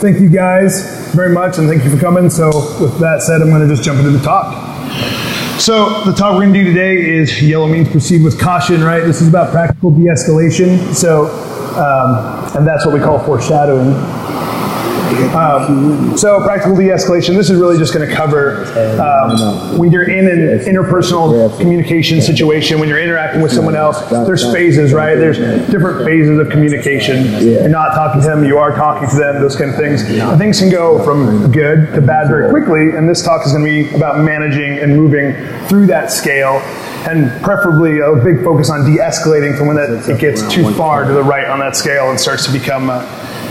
thank you guys very much, and thank you for coming. So, with that said, I'm going to just jump into the talk. So, the talk we're going to do today is yellow means proceed with caution, right? This is about practical de escalation. So, um, and that's what we call foreshadowing. Um, so practical de-escalation. This is really just going to cover um, when you're in an interpersonal communication situation, when you're interacting with someone else. There's phases, right? There's different phases of communication. You're not talking to them, you are talking to them. Those kind of things. And things can go from good to bad very quickly. And this talk is going to be about managing and moving through that scale and preferably a big focus on de-escalating from when that, it gets too far to the right on that scale and starts to become uh,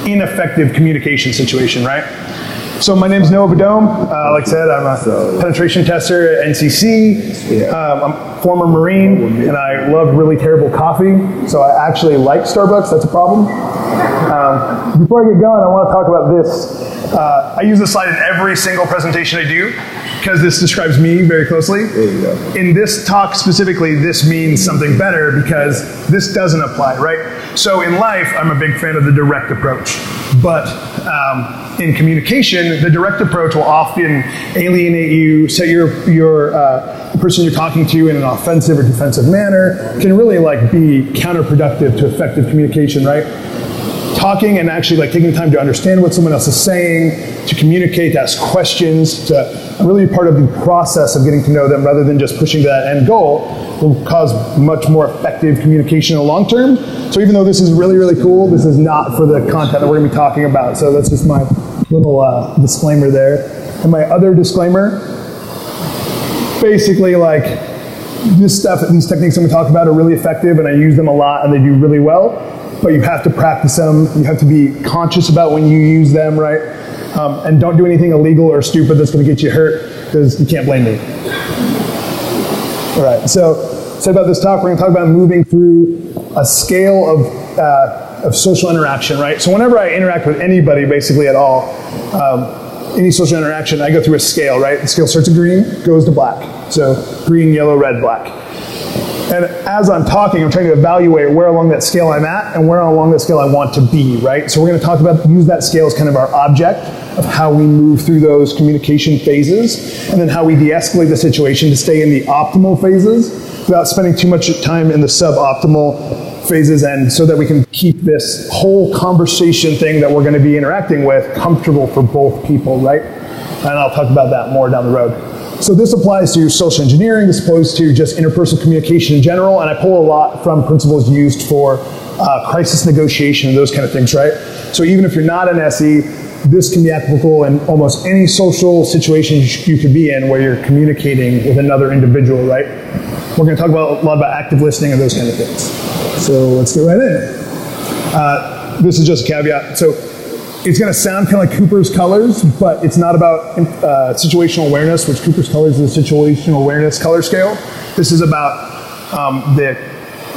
ineffective communication situation, right? So my name is Noah Beddome. Uh, like I said, I'm a penetration tester at NCC. Um, former Marine, and I love really terrible coffee. So I actually like Starbucks. That's a problem. Um, before I get going, I want to talk about this. Uh, I use this slide in every single presentation I do because this describes me very closely. In this talk specifically, this means something better because this doesn't apply, right? So in life, I'm a big fan of the direct approach. But um, in communication, the direct approach will often alienate you, set your, your uh, person you're talking to in an offensive or defensive manner, can really like be counterproductive to effective communication, right? talking and actually like taking the time to understand what someone else is saying, to communicate, to ask questions, to really be part of the process of getting to know them rather than just pushing to that end goal will cause much more effective communication in the long term. So even though this is really, really cool, this is not for the content that we're gonna be talking about. So that's just my little uh, disclaimer there. And my other disclaimer, basically like this stuff, these techniques I'm gonna talk about are really effective and I use them a lot and they do really well but you have to practice them. You have to be conscious about when you use them, right? Um, and don't do anything illegal or stupid that's going to get you hurt because you can't blame me. All right, so, so about this talk, we're going to talk about moving through a scale of, uh, of social interaction, right? So whenever I interact with anybody, basically at all, um, any social interaction, I go through a scale, right? The scale starts at green, goes to black. So green, yellow, red, black. And as I'm talking, I'm trying to evaluate where along that scale I'm at and where along that scale I want to be, right? So we're going to talk about, use that scale as kind of our object of how we move through those communication phases and then how we de-escalate the situation to stay in the optimal phases without spending too much time in the suboptimal phases and so that we can keep this whole conversation thing that we're going to be interacting with comfortable for both people, right? And I'll talk about that more down the road. So this applies to social engineering, this applies to just interpersonal communication in general, and I pull a lot from principles used for uh, crisis negotiation and those kind of things, right? So even if you're not an SE, this can be applicable in almost any social situation you could be in where you're communicating with another individual, right? We're going to talk about a lot about active listening and those kind of things. So let's get right in. Uh, this is just a caveat. So it's going to sound kind of like Cooper's colors, but it's not about uh, situational awareness, which Cooper's colors is a situational awareness color scale. This is about um, the,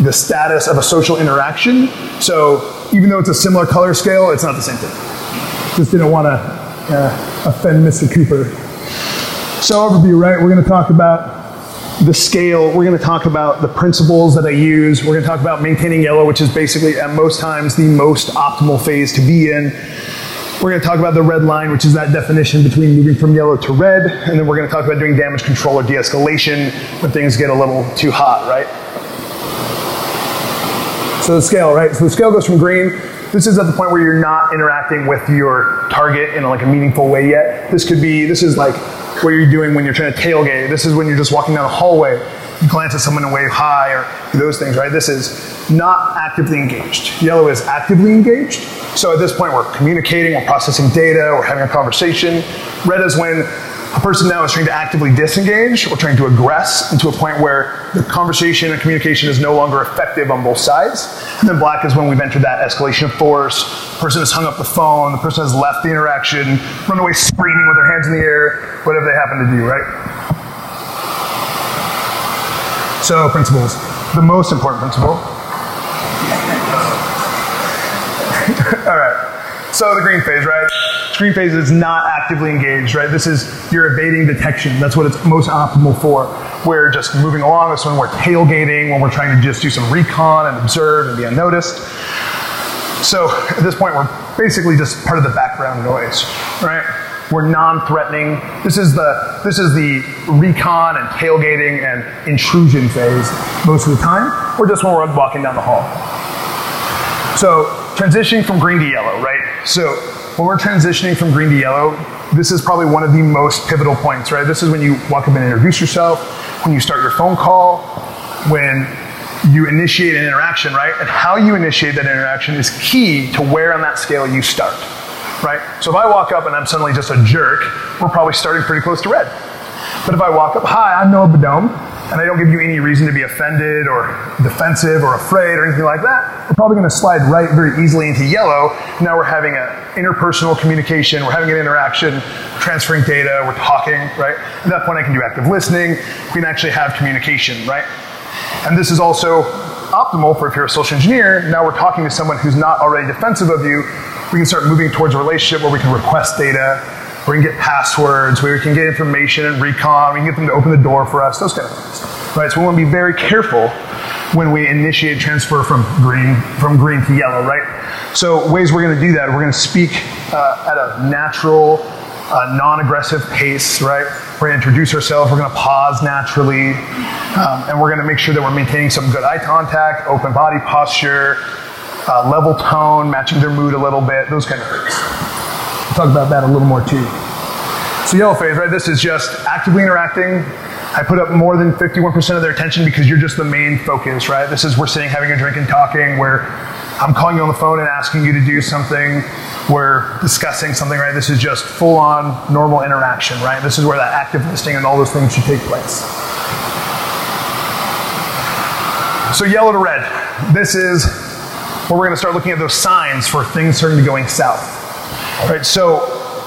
the status of a social interaction. So even though it's a similar color scale, it's not the same thing. Just didn't want to uh, offend Mr. Cooper. So overview, right? We're going to talk about the scale. We're going to talk about the principles that I use. We're going to talk about maintaining yellow, which is basically at most times the most optimal phase to be in. We're going to talk about the red line, which is that definition between moving from yellow to red. And then we're going to talk about doing damage control or de-escalation when things get a little too hot, right? So the scale, right? So the scale goes from green. This is at the point where you're not interacting with your target in like a meaningful way yet. This could be, this is like what you're doing when you're trying to tailgate. This is when you're just walking down the hallway, you glance at someone and wave hi or those things, right? This is not actively engaged. Yellow is actively engaged. So at this point, we're communicating, we're processing data, we're having a conversation. Red is when a person now is trying to actively disengage or trying to aggress into a point where the conversation and communication is no longer effective on both sides. And then black is when we've entered that escalation of force. The person has hung up the phone, the person has left the interaction, run away screaming with their hands in the air, whatever they happen to do, right? So, principles. The most important principle All right. So the green phase, right? Green phase is not actively engaged, right? This is you're evading detection. That's what it's most optimal for. We're just moving along. That's when we're tailgating, when we're trying to just do some recon and observe and be unnoticed. So at this point, we're basically just part of the background noise, right? We're non-threatening. This is the this is the recon and tailgating and intrusion phase most of the time, or just when we're walking down the hall. So transitioning from green to yellow, right? So when we're transitioning from green to yellow, this is probably one of the most pivotal points, right? This is when you walk up and introduce yourself, when you start your phone call, when you initiate an interaction, right? And how you initiate that interaction is key to where on that scale you start, right? So if I walk up and I'm suddenly just a jerk, we're probably starting pretty close to red. But if I walk up, hi, I'm Noah Beddome, and I don't give you any reason to be offended or defensive or afraid or anything like that, we're probably going to slide right very easily into yellow. Now we're having an interpersonal communication, we're having an interaction, transferring data, we're talking, right? At that point, I can do active listening, we can actually have communication, right? And this is also optimal for if you're a social engineer. Now we're talking to someone who's not already defensive of you. We can start moving towards a relationship where we can request data, we can get passwords, we can get information and recon, we can get them to open the door for us, those kind of things. Right? So we want to be very careful when we initiate transfer from green from green to yellow, right? So ways we're going to do that, we're going to speak uh, at a natural, uh, non-aggressive pace, right? We're going to introduce ourselves. We're going to pause naturally, um, and we're going to make sure that we're maintaining some good eye contact, open body posture, uh, level tone, matching their mood a little bit, those kind of things. We'll talk about that a little more too. So yellow phase, right? This is just actively interacting. I put up more than 51% of their attention because you're just the main focus, right? This is we're sitting having a drink and talking where I'm calling you on the phone and asking you to do something. We're discussing something, right? This is just full on normal interaction, right? This is where that active listening and all those things should take place. So yellow to red. This is where we're going to start looking at those signs for things starting to going south. Right? So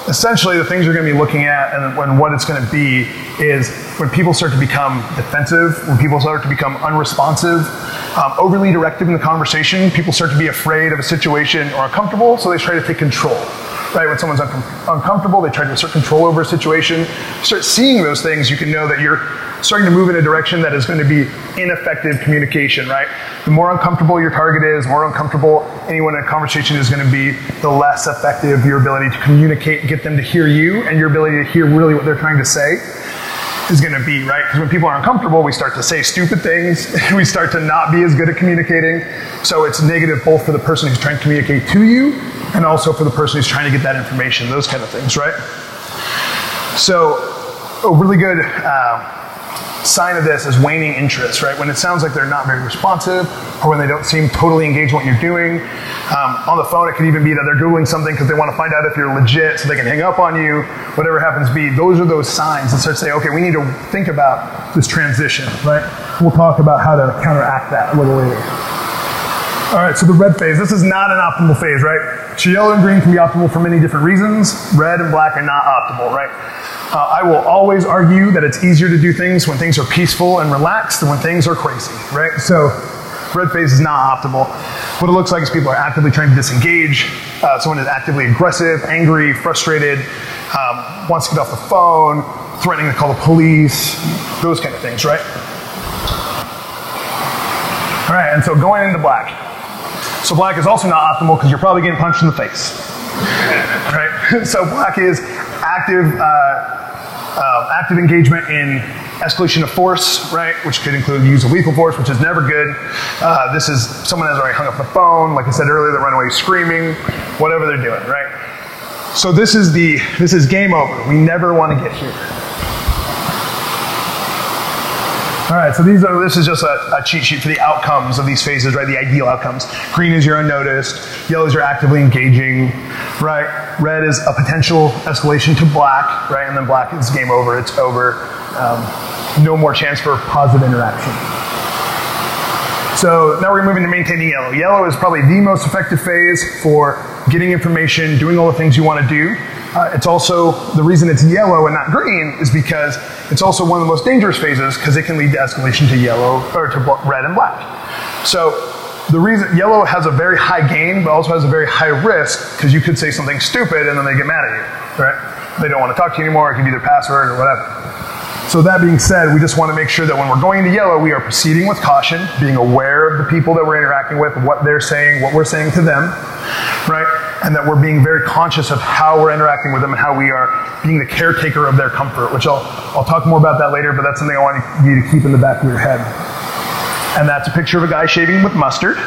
essentially the things you're going to be looking at and when what it's going to be is when people start to become defensive, when people start to become unresponsive, um, overly directive in the conversation, people start to be afraid of a situation or uncomfortable, so they try to take control. Right? When someone's uncom- uncomfortable, they try to assert control over a situation. Start seeing those things, you can know that you're starting to move in a direction that is going to be ineffective communication, right? The more uncomfortable your target is, the more uncomfortable anyone in a conversation is going to be, the less effective your ability to communicate, get them to hear you, and your ability to hear really what they're trying to say is going to be, right? Because when people are uncomfortable, we start to say stupid things. we start to not be as good at communicating. So it's negative both for the person who's trying to communicate to you and also for the person who's trying to get that information, those kind of things, right? So a really good uh, sign of this is waning interest, right? When it sounds like they're not very responsive or when they don't seem totally engaged in what you're doing. Um, on the phone, it could even be that they're Googling something because they want to find out if you're legit so they can hang up on you, whatever happens be. Those are those signs that start to say, okay, we need to think about this transition, right? We'll talk about how to counteract that a little later. All right, so the red phase. This is not an optimal phase, right? So yellow and green can be optimal for many different reasons. Red and black are not optimal, right? Uh, I will always argue that it's easier to do things when things are peaceful and relaxed than when things are crazy, right? So red phase is not optimal. What it looks like is people are actively trying to disengage. Uh, someone is actively aggressive, angry, frustrated, um, wants to get off the phone, threatening to call the police, those kind of things, right? All right, and so going into black. So black is also not optimal because you're probably getting punched in the face. Right? So black is active, uh, uh, active engagement in escalation of force, right? Which could include the use of lethal force, which is never good. Uh, this is someone has already hung up the phone, like I said earlier, they run away screaming, whatever they're doing, right? So this is the this is game over. We never want to get here. All right, so these are this is just a, a, cheat sheet for the outcomes of these phases, right? The ideal outcomes. Green is you're unnoticed, yellow is you're actively engaging, right? Red is a potential escalation to black, right? And then black is game over, it's over. Um, no more chance for positive interaction. So now we're moving to maintaining yellow. Yellow is probably the most effective phase for getting information, doing all the things you want to do. Uh, it's also the reason it's yellow and not green is because it's also one of the most dangerous phases because it can lead to escalation to yellow or to red and black. So the reason yellow has a very high gain, but also has a very high risk because you could say something stupid and then they get mad at you, right? They don't want to talk to you anymore. It could be their password or whatever. So that being said, we just want to make sure that when we're going into yellow, we are proceeding with caution, being aware of the people that we're interacting with, what they're saying, what we're saying to them, right? and that we're being very conscious of how we're interacting with them and how we are being the caretaker of their comfort, which I'll, I'll talk more about that later, but that's something I want you to keep in the back of your head. And that's a picture of a guy shaving with mustard.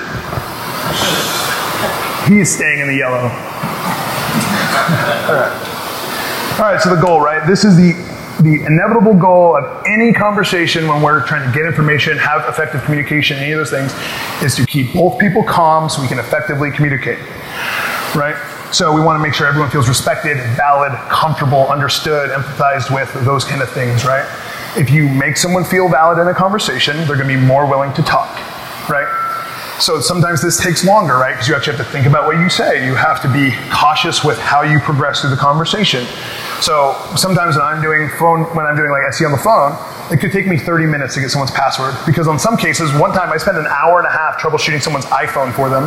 He is staying in the yellow. All right. All right, so the goal, right? This is the the inevitable goal of any conversation when we're trying to get information, have effective communication, any of those things, is to keep both people calm so we can effectively communicate. Right? So we want to make sure everyone feels respected, valid, comfortable, understood, empathized with, those kind of things, right? If you make someone feel valid in a conversation, they're going to be more willing to talk, right? So sometimes this takes longer, right? Because you actually have to think about what you say. You have to be cautious with how you progress through the conversation. So sometimes when I'm doing phone, when I'm doing like SE on the phone, it could take me 30 minutes to get someone's password because on some cases, one time I spent an hour and a half troubleshooting someone's iPhone for them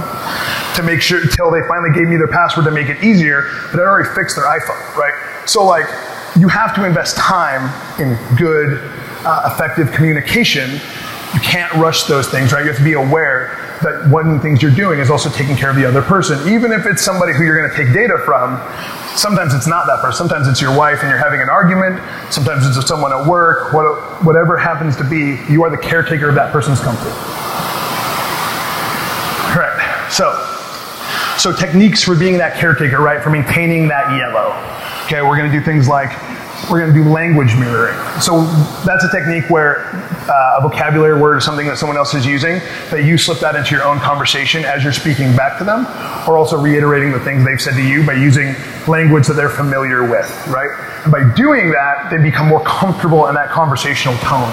to make sure until they finally gave me their password to make it easier, but I already fixed their iPhone, right? So like you have to invest time in good, uh, effective communication. You can't rush those things, right? You have to be aware that one of the things you're doing is also taking care of the other person. Even if it's somebody who you're going to take data from, sometimes it's not that person. Sometimes it's your wife and you're having an argument. Sometimes it's someone at work. whatever happens to be, you are the caretaker of that person's comfort. All right. So, so techniques for being that caretaker, right? For maintaining that yellow. Okay, we're going to do things like we're going to do language mirroring. So that's a technique where uh, a vocabulary word or something that someone else is using, that you slip that into your own conversation as you're speaking back to them, or also reiterating the things they've said to you by using language that they're familiar with, right? And by doing that, they become more comfortable in that conversational tone.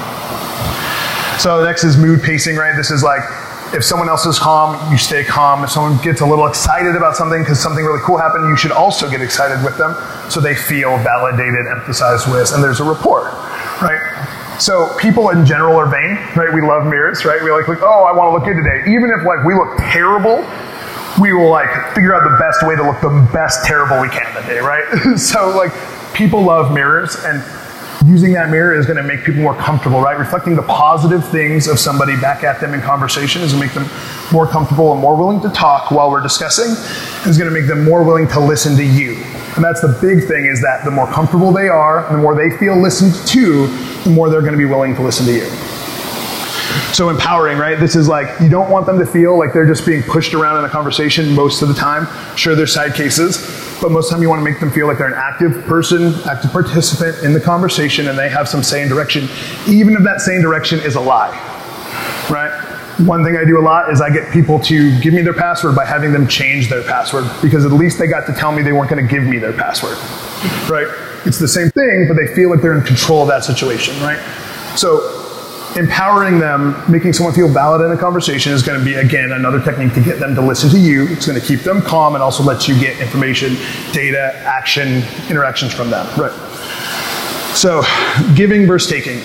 So next is mood pacing, right? This is like if someone else is calm, you stay calm. If someone gets a little excited about something because something really cool happened, you should also get excited with them so they feel validated, emphasized with, and there's a rapport, right? So people in general are vain, right? We love mirrors, right? We like, like, oh, I want to look good today. Even if like we look terrible, we will like figure out the best way to look the best terrible we can that day, right? so like people love mirrors and using that mirror is going to make people more comfortable, right? Reflecting the positive things of somebody back at them in conversation is going to make them more comfortable and more willing to talk while we're discussing. Is going to make them more willing to listen to you. And that's the big thing is that the more comfortable they are, the more they feel listened to, the more they're going to be willing to listen to you. So empowering, right? This is like, you don't want them to feel like they're just being pushed around in a conversation most of the time. Sure, there's side cases, but most of the time you want to make them feel like they're an active person, active participant in the conversation, and they have some say in direction, even if that say same direction is a lie, right? One thing I do a lot is I get people to give me their password by having them change their password because at least they got to tell me they weren't going to give me their password, right? It's the same thing, but they feel like they're in control of that situation, right? So empowering them, making someone feel valid in a conversation is going to be, again, another technique to get them to listen to you. It's going to keep them calm and also let you get information, data, action, interactions from them. Right. So, giving versus taking.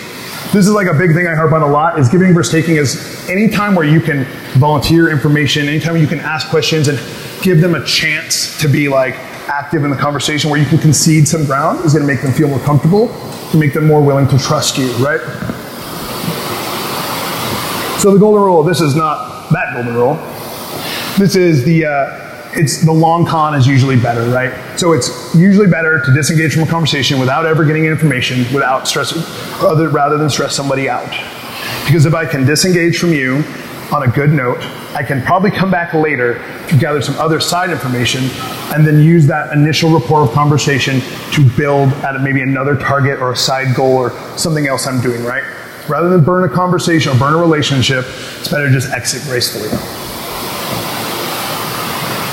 This is like a big thing I harp on a lot is giving versus taking is any time where you can volunteer information, anytime you can ask questions and give them a chance to be like active in the conversation where you can concede some ground is going to make them feel more comfortable to make them more willing to trust you, right? So the golden rule, this is not that golden rule. This is the, uh, it's the long con is usually better, right? So it's usually better to disengage from a conversation without ever getting information, without stressing, other, rather than stress somebody out. Because if I can disengage from you on a good note, I can probably come back later to gather some other side information and then use that initial rapport of conversation to build at maybe another target or a side goal or something else I'm doing, right? Rather than burn a conversation or burn a relationship, it's better to just exit gracefully.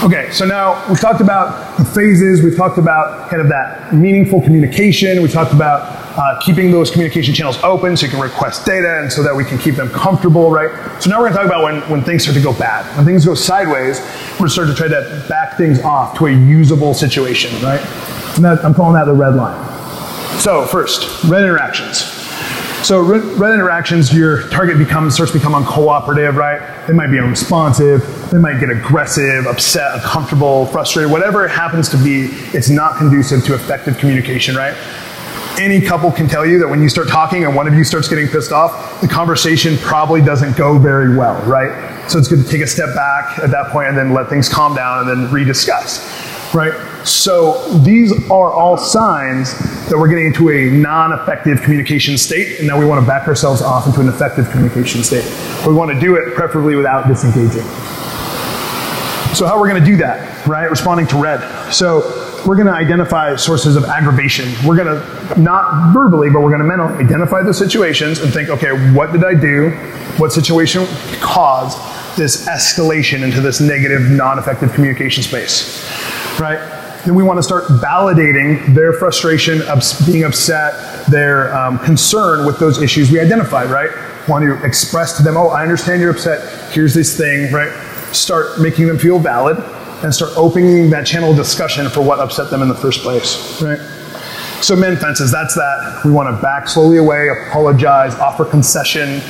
Okay, so now we've talked about the phases, we've talked about kind of that meaningful communication, we talked about uh, keeping those communication channels open so you can request data and so that we can keep them comfortable, right? So now we're gonna talk about when, when things start to go bad. When things go sideways, we're gonna start to try to back things off to a usable situation, right? And that, I'm calling that the red line. So first, red interactions. So red interactions, your target becomes starts to become uncooperative, right? They might be unresponsive, they might get aggressive, upset, uncomfortable, frustrated, whatever it happens to be, it's not conducive to effective communication, right? Any couple can tell you that when you start talking and one of you starts getting pissed off, the conversation probably doesn't go very well, right? So it's good to take a step back at that point and then let things calm down and then rediscuss. right? So these are all signs that we're getting into a non-effective communication state, and now we want to back ourselves off into an effective communication state. We want to do it preferably without disengaging. So how are we're going to do that, right? Responding to red. So we're going to identify sources of aggravation. We're going to not verbally, but we're going to mentally identify the situations and think, okay, what did I do? What situation caused this escalation into this negative, non-effective communication space, right? Then we want to start validating their frustration, being upset, their um, concern with those issues we identified, right? Want to express to them, oh, I understand you're upset. Here's this thing, right? Start making them feel valid and start opening that channel of discussion for what upset them in the first place, right? So mend fences, that's that. We want to back slowly away, apologize, offer concession,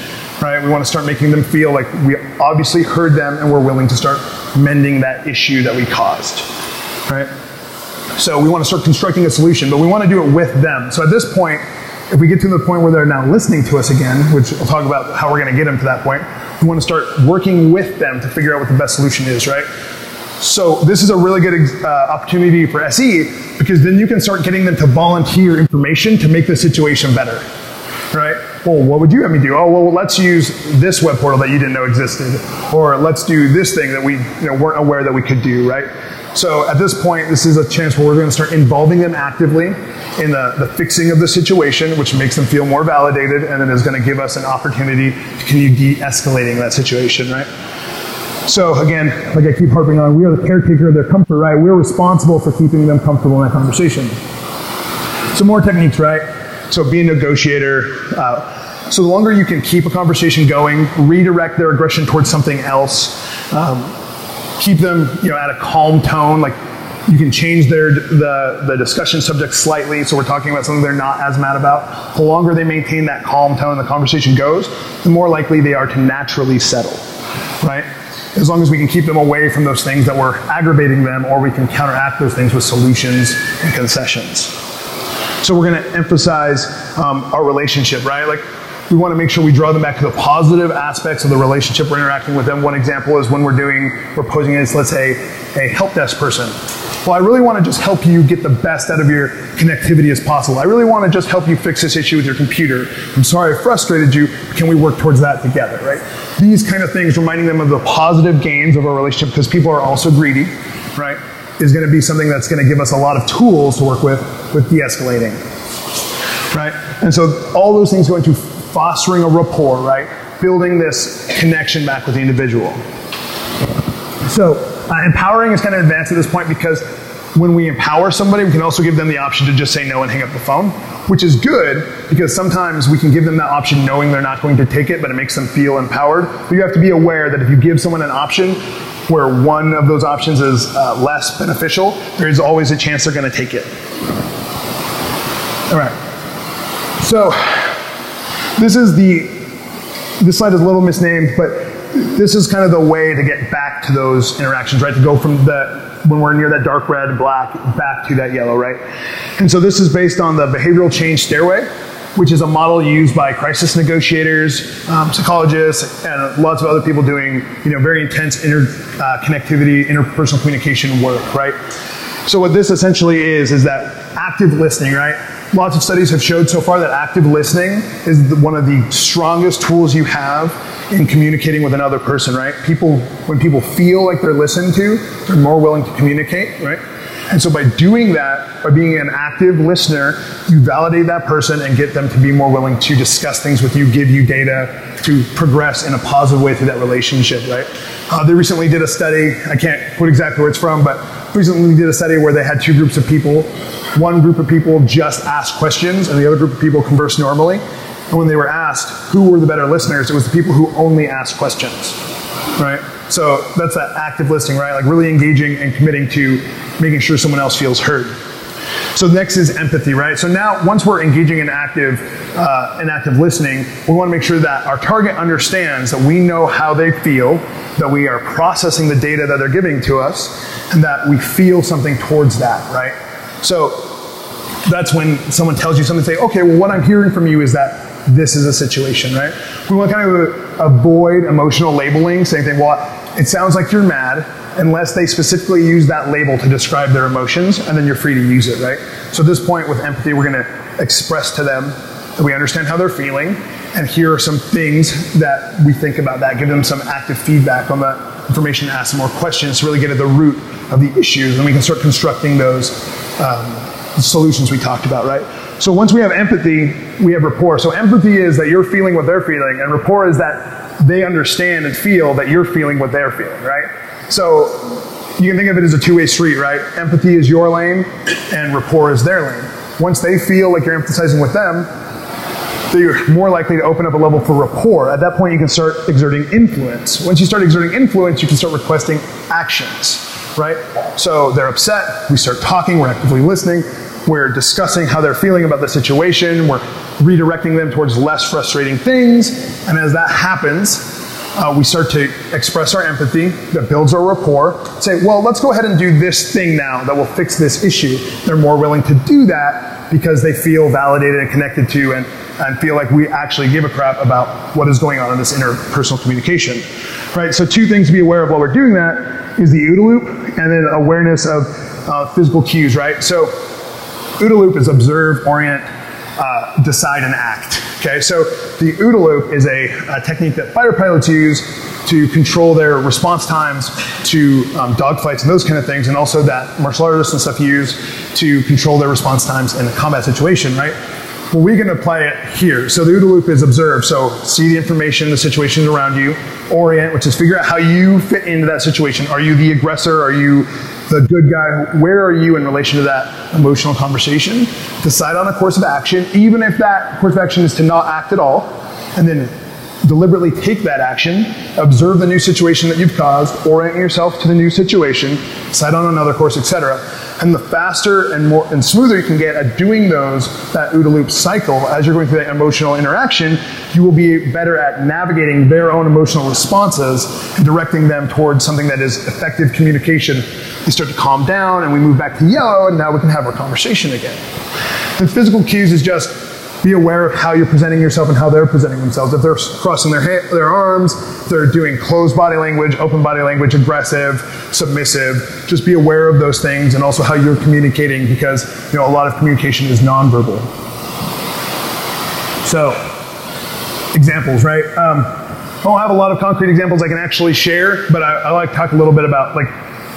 right? We want to start making them feel like we obviously heard them and we're willing to start mending that issue that we caused, right? So we want to start constructing a solution, but we want to do it with them. So at this point, if we get to the point where they're now listening to us again, which we'll talk about how we're going to get them to that point, we want to start working with them to figure out what the best solution is, right? So this is a really good uh, opportunity for SE because then you can start getting them to volunteer information to make the situation better, right? Well, what would you have me do? Oh, well, let's use this web portal that you didn't know existed, or let's do this thing that we you know, weren't aware that we could do, right? So at this point, this is a chance where we're going to start involving them actively in the, the fixing of the situation, which makes them feel more validated, and then is going to give us an opportunity to continue de-escalating that situation, right? So again, like I keep harping on, we are the caretaker of their comfort, right? We're responsible for keeping them comfortable in that conversation. Some more techniques, right? So be a negotiator. Uh, so the longer you can keep a conversation going, redirect their aggression towards something else, um, keep them you know at a calm tone. Like you can change their the the discussion subject slightly. So we're talking about something they're not as mad about. The longer they maintain that calm tone, the conversation goes, the more likely they are to naturally settle. Right as long as we can keep them away from those things that were aggravating them, or we can counteract those things with solutions and concessions. So we're going to emphasize um, our relationship, right? Like we want to make sure we draw them back to the positive aspects of the relationship we're interacting with them. One example is when we're doing, we're posing as, let's say, a help desk person. Well, I really want to just help you get the best out of your connectivity as possible. I really want to just help you fix this issue with your computer. I'm sorry I frustrated you. Can we work towards that together, right? These kind of things, reminding them of the positive gains of our relationship because people are also greedy, right? is going to be something that's going to give us a lot of tools to work with with de-escalating, right? And so all those things go into fostering a rapport, right? Building this connection back with the individual. So uh, empowering is kind of advanced at this point because when we empower somebody, we can also give them the option to just say no and hang up the phone, which is good because sometimes we can give them that option knowing they're not going to take it, but it makes them feel empowered. But you have to be aware that if you give someone an option, where one of those options is uh, less beneficial, there is always a chance they're going to take it. All right. So this is the, this slide is a little misnamed, but this is kind of the way to get back to those interactions, right? To go from the, when we're near that dark red, black, back to that yellow, right? And so this is based on the behavioral change stairway, which is a model used by crisis negotiators, um, psychologists, and lots of other people doing you know very intense inter uh, interpersonal communication work, right? So what this essentially is is that active listening, right? Lots of studies have showed so far that active listening is one of the strongest tools you have in communicating with another person, right? People, when people feel like they're listened to, they're more willing to communicate, right? And so by doing that, by being an active listener, you validate that person and get them to be more willing to discuss things with you, give you data, to progress in a positive way through that relationship, right? Uh, they recently did a study, I can't put exactly where it's from, but recently did a study where they had two groups of people. One group of people just asked questions, and the other group of people conversed normally. And when they were asked who were the better listeners, it was the people who only asked questions, right? So that's that active listening, right? Like really engaging and committing to making sure someone else feels heard. So next is empathy, right? So now, once we're engaging in active, uh, in active listening, we want to make sure that our target understands that we know how they feel, that we are processing the data that they're giving to us, and that we feel something towards that, right? So that's when someone tells you something, say, okay, well, what I'm hearing from you is that this is a situation, right? We want kind of avoid emotional labeling, saying, thing, well, it sounds like you're mad, unless they specifically use that label to describe their emotions, and then you're free to use it, right? So at this point with empathy, we're going to express to them that we understand how they're feeling, and here are some things that we think about that, give them some active feedback on that information, ask them more questions to really get at the root of the issues, and we can start constructing those um, solutions we talked about, right? So once we have empathy, we have rapport. So empathy is that you're feeling what they're feeling, and rapport is that they understand and feel that you're feeling what they're feeling, right? So you can think of it as a two-way street, right? Empathy is your lane, and rapport is their lane. Once they feel like you're empathizing with them, you're more likely to open up a level for rapport. At that point, you can start exerting influence. Once you start exerting influence, you can start requesting actions, right? So they're upset, we start talking, we're actively listening, we're discussing how they're feeling about the situation, we're redirecting them towards less frustrating things, and as that happens, uh, we start to express our empathy that builds our rapport. Say, well, let's go ahead and do this thing now that will fix this issue. They're more willing to do that because they feel validated and connected to and, and feel like we actually give a crap about what is going on in this interpersonal communication. Right? So, two things to be aware of while we're doing that is the OODA loop and then awareness of uh, physical cues, right? So, OODA loop is observe, orient, uh, decide, and act. Okay, so the OODA loop is a, a, technique that fighter pilots use to control their response times to um, dogfights and those kind of things, and also that martial artists and stuff use to control their response times in a combat situation, right? Well, we can apply it here. So the OODA loop is observe. So see the information, the situation around you. Orient, which is figure out how you fit into that situation. Are you the aggressor? Are you the good guy? Where are you in relation to that emotional conversation? Decide on a course of action, even if that course of action is to not act at all. And then deliberately take that action, observe the new situation that you've caused, orient yourself to the new situation, decide on another course, etc. And the faster and more and smoother you can get at doing those, that OODA loop cycle, as you're going through that emotional interaction, you will be better at navigating their own emotional responses and directing them towards something that is effective communication. They start to calm down and we move back to yellow and now we can have our conversation again. The physical cues is just be aware of how you're presenting yourself and how they're presenting themselves. If they're crossing their, their arms, they're doing closed body language, open body language, aggressive, submissive. Just be aware of those things and also how you're communicating because you know a lot of communication is nonverbal. So, examples, right? Um, I don't have a lot of concrete examples I can actually share, but I, I like to talk a little bit about like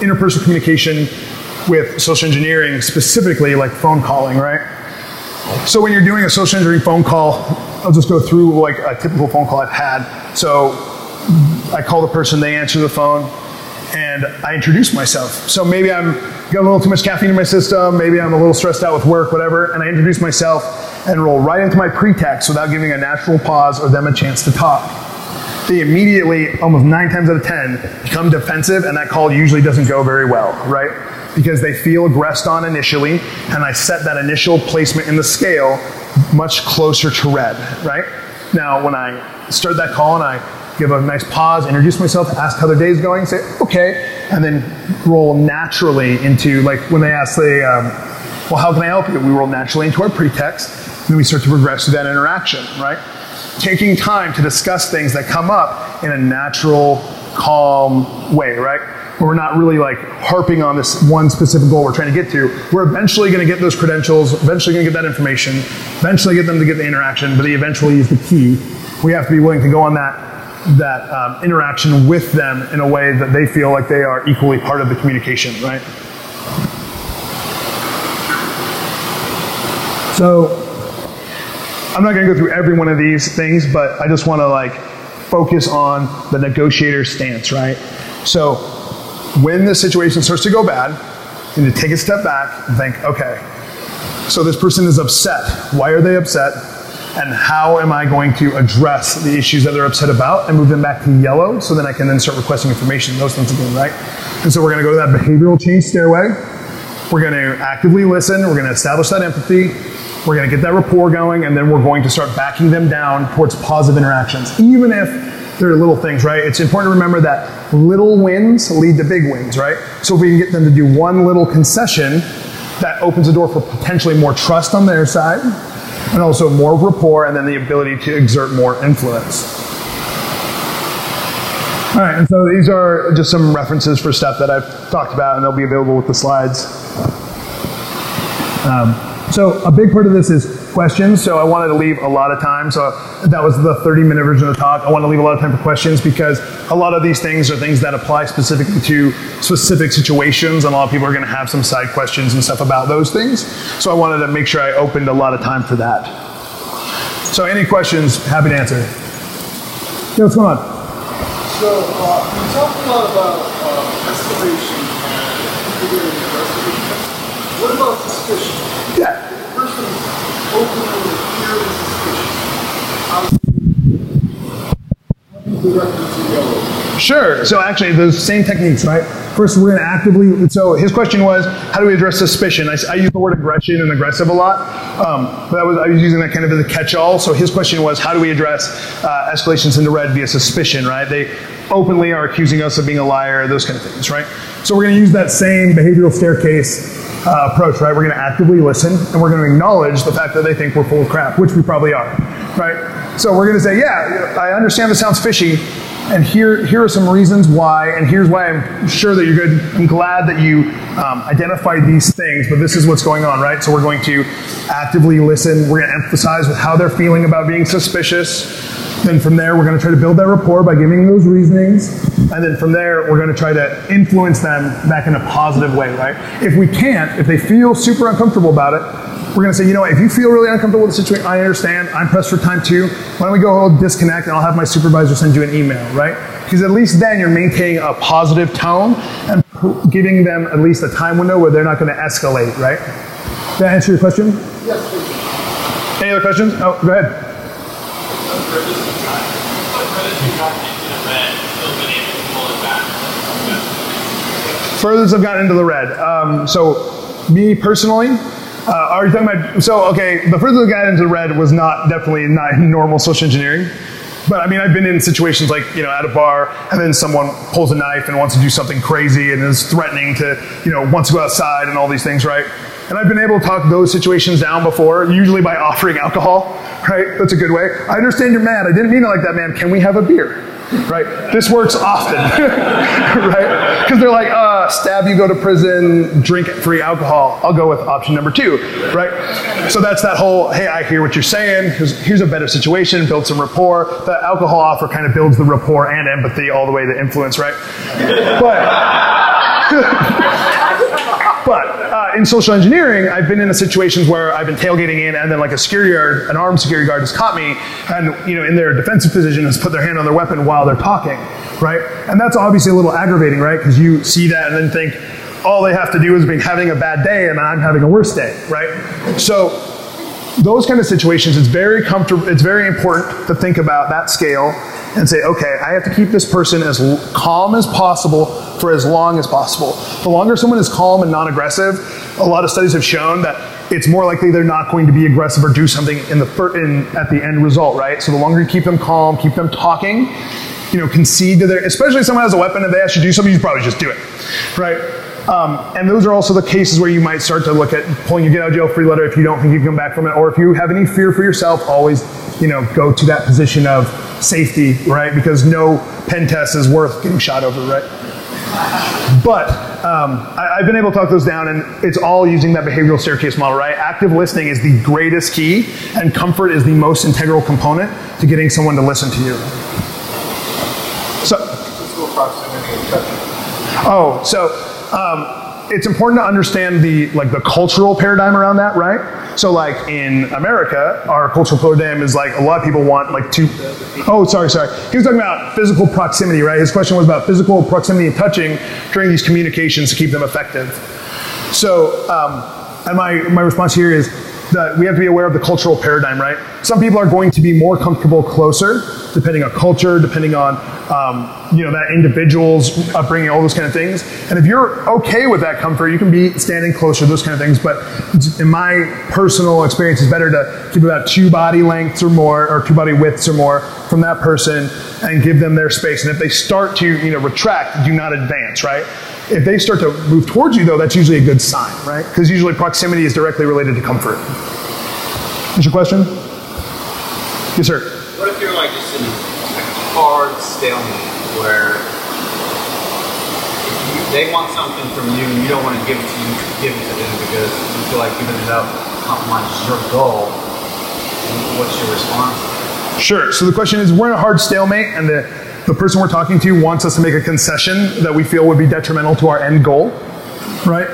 interpersonal communication with social engineering, specifically like phone calling, right? So when you're doing a social engineering phone call, I'll just go through like a typical phone call I've had. So I call the person, they answer the phone, and I introduce myself. So maybe I'm got a little too much caffeine in my system, maybe I'm a little stressed out with work, whatever, and I introduce myself and roll right into my pretext without giving a natural pause or them a chance to talk. They immediately, almost nine times out of ten, become defensive, and that call usually doesn't go very well, right? Because they feel aggressed on initially, and I set that initial placement in the scale much closer to red, right? Now, when I start that call and I give a nice pause, introduce myself, ask how their day's going, say, okay, and then roll naturally into, like when they ask, the, um, well, how can I help you? We roll naturally into our pretext, and then we start to progress through that interaction, right? Taking time to discuss things that come up in a natural, calm way, right? We're not really like harping on this one specific goal we're trying to get to. We're eventually going to get those credentials, eventually going to get that information, eventually get them to get the interaction, but the eventually is the key. We have to be willing to go on that that um, interaction with them in a way that they feel like they are equally part of the communication, right? So I'm not going to go through every one of these things, but I just want to like focus on the negotiator stance, right? So when the situation starts to go bad, you need to take a step back and think, okay, so this person is upset. Why are they upset? And how am I going to address the issues that they're upset about and move them back to yellow so then I can then start requesting information, those things again, right? And so we're going to go to that behavioral change stairway. We're going to actively listen. We're going to establish that empathy. We're going to get that rapport going, and then we're going to start backing them down towards positive interactions, even if they're little things, right? It's important to remember that little wins lead to big wins, right? So if we can get them to do one little concession, that opens the door for potentially more trust on their side, and also more rapport, and then the ability to exert more influence. All right, and so these are just some references for stuff that I've talked about, and they'll be available with the slides. Um, so a big part of this is questions. So I wanted to leave a lot of time. So that was the 30 minute version of the talk. I want to leave a lot of time for questions because a lot of these things are things that apply specifically to specific situations, and a lot of people are going to have some side questions and stuff about those things. So I wanted to make sure I opened a lot of time for that. So any questions? Happy to answer. Yeah, what's going on? So uh, you talked a lot about uh, escalation and. What about suspicion? Yeah. Yellow? Sure. So actually, those same techniques, right? First, we're going to actively. So his question was, how do we address suspicion? I, I use the word aggression and aggressive a lot, um, but that was I was using that kind of as a catch-all. So his question was, how do we address uh, escalations into red via suspicion? Right? They openly are accusing us of being a liar, those kind of things, right? So we're going to use that same behavioral staircase uh, approach, right? We're going to actively listen and we're going to acknowledge the fact that they think we're full of crap, which we probably are, right? So we're going to say, yeah, I understand this sounds fishy, and here, here are some reasons why, and here's why I'm sure that you're good. I'm glad that you um, identified these things, but this is what's going on, right? So we're going to actively listen. We're going to emphasize with how they're feeling about being suspicious. Then from there, we're going to try to build that rapport by giving those reasonings. And then from there, we're going to try to influence them back in a positive way, right? If we can't, if they feel super uncomfortable about it, we're going to say, you know what, if you feel really uncomfortable with the situation, I understand. I'm pressed for time too. Why don't we go disconnect and I'll have my supervisor send you an email, right? Because at least then you're maintaining a positive tone and giving them at least a time window where they're not going to escalate, right? Did that answer your question? Yes, please. Any other questions? Oh, go ahead. Furthest I've gotten into the red. Um, so, me personally, uh, are you talking about? So, okay, the furthest I got into the red was not definitely not normal social engineering. But I mean, I've been in situations like, you know, at a bar, and then someone pulls a knife and wants to do something crazy and is threatening to, you know, wants to go outside and all these things, right? And I've been able to talk those situations down before, usually by offering alcohol, right? That's a good way. I understand you're mad. I didn't mean it like that, man. Can we have a beer? Right? This works often, right? Because they're like, uh, stab you, go to prison, drink free alcohol. I'll go with option number two, right? So that's that whole, hey, I hear what you're saying. Here's, here's a better situation, build some rapport. The alcohol offer kind of builds the rapport and empathy all the way to influence, right? But, but Uh, in social engineering, I've been in the situations where I've been tailgating in, and then like a security guard, an armed security guard, has caught me, and you know, in their defensive position, has put their hand on their weapon while they're talking, right? And that's obviously a little aggravating, right? Because you see that and then think, all they have to do is be having a bad day, and I'm having a worse day, right? So those kind of situations, it's very comfortable. It's very important to think about that scale and say, okay, I have to keep this person as calm as possible for as long as possible. The longer someone is calm and non-aggressive, a lot of studies have shown that it's more likely they're not going to be aggressive or do something in the fir- in, at the end result, right? So the longer you keep them calm, keep them talking, you know, concede to their, especially if someone has a weapon and they ask you to do something, you probably just do it, right? Um, and those are also the cases where you might start to look at pulling your get out of jail free letter if you don't think you can come back from it, or if you have any fear for yourself, always, you know, go to that position of safety, right? Because no pen test is worth getting shot over, right? But um, I, have been able to talk those down, and it's all using that behavioral staircase model, right? Active listening is the greatest key, and comfort is the most integral component to getting someone to listen to you. So, Physical proximity and touching. Oh, so um, it's important to understand the like the cultural paradigm around that, right? So, like in America, our cultural paradigm is like a lot of people want like to. Oh, sorry, sorry. He was talking about physical proximity, right? His question was about physical proximity and touching during these communications to keep them effective. So, um, and my my response here is that we have to be aware of the cultural paradigm, right? Some people are going to be more comfortable closer, depending on culture, depending on um, you know that individual's upbringing, all those kind of things. And if you're okay with that comfort, you can be standing closer, those kind of things. But in my personal experience, it's better to keep about two body lengths or more, or two body widths or more from that person, and give them their space. And if they start to you know retract, do not advance, right? If they start to move towards you, though, that's usually a good sign, right? Because usually proximity is directly related to comfort. Is your question? Yes, sir. What if you're like just in a hard stalemate? where you, they want something from you and you don't want to give it to you, give it to them because you feel like giving it up compromises your goal. What's your response? Sure. So the question is, we're in a hard stalemate, and the, the person we're talking to wants us to make a concession that we feel would be detrimental to our end goal, right?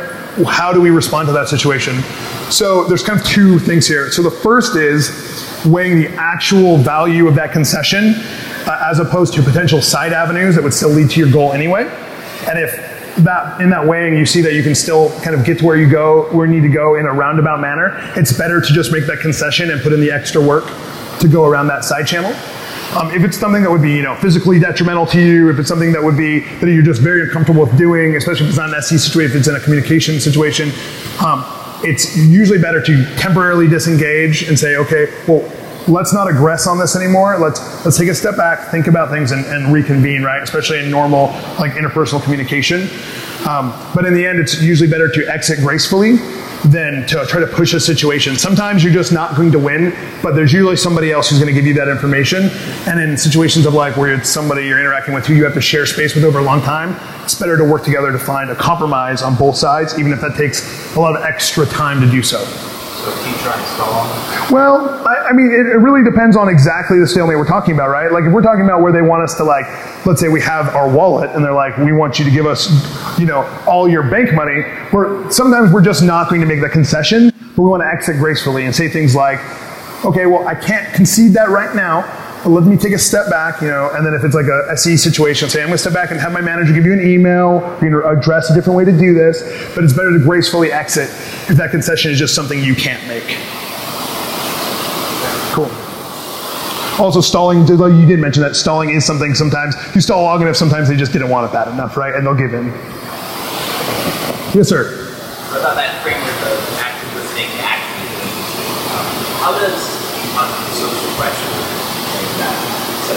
How do we respond to that situation? So there's kind of two things here. So the first is weighing the actual value of that concession uh, as opposed to potential side avenues that would still lead to your goal anyway. And if that in that weighing you see that you can still kind of get to where you go where you need to go in a roundabout manner it's better to just make that concession and put in the extra work to go around that side channel um, if it's something that would be you know physically detrimental to you if it's something that would be that you're just very uncomfortable with doing especially if it's not an SE situation if it's in a communication situation um, it's usually better to temporarily disengage and say okay well let's not aggress on this anymore. Let's let's take a step back, think about things, and, and reconvene. Right, especially in normal like interpersonal communication. Um, but in the end, it's usually better to exit gracefully than to try to push a situation. Sometimes you're just not going to win, but there's usually somebody else who's going to give you that information. And in situations of like where it's somebody you're interacting with who you have to share space with over a long time, it's better to work together to find a compromise on both sides, even if that takes a lot of extra time to do so. Well, I, I mean, it, it, really depends on exactly the stalemate we're talking about, right? Like, if we're talking about where they want us to, like, let's say we have our wallet and they're like, we want you to give us, you know, all your bank money, we're, sometimes we're just not going to make the concession, but we want to exit gracefully and say things like, okay, well, I can't concede that right now, let me take a step back, you know, and then if it's like a SE situation, say, I'm going to step back and have my manager give you an email, you know, address a different way to do this, but it's better to gracefully exit if that concession is just something you can't make. Cool. Also, stalling, you did mention that stalling is something sometimes, you stall long enough, sometimes they just didn't want it bad enough, right? And they'll give in. Yes, sir. What about that framework of active listening active listening? Um, how does on social